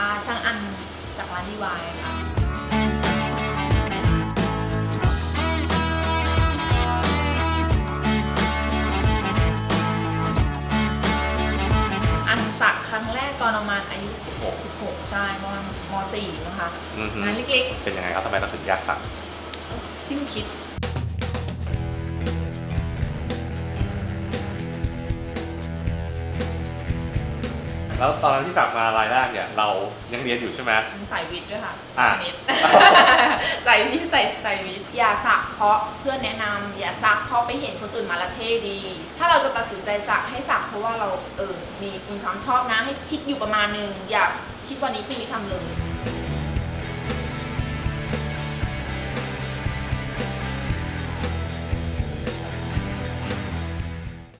ค่ะ ช่างอันจากร้านดีวายค่ะอันสักครั้งแรกตอนประมาณอายุ 16 16 ใช่ประมาณม .4 นะคะอือฮึงานเล็กเป็นยังไงครับทำไมต้องถึงอยากสักๆ สิ้นคิด แล้วตอนนั้นที่สักมารายแรกเนี่ยเรายังเรียนอยู่ใช่ไหมใส่วิทย์ด้วยค่ะอะคณิตใส่วิทย์ใส่ใส่วิทย์อย่าสักเพราะเพื่อนแนะนำอย่าสักเพราะไปเห็นคนอื่นมาและเท่ดี ถ้าเราจะตัดสินใจสักให้สักเพราะว่าเราเออมีมีความชอบนะให้คิดอยู่ประมาณนึงอย่าคิดวันนี้พรุ่งนี้ทำเลย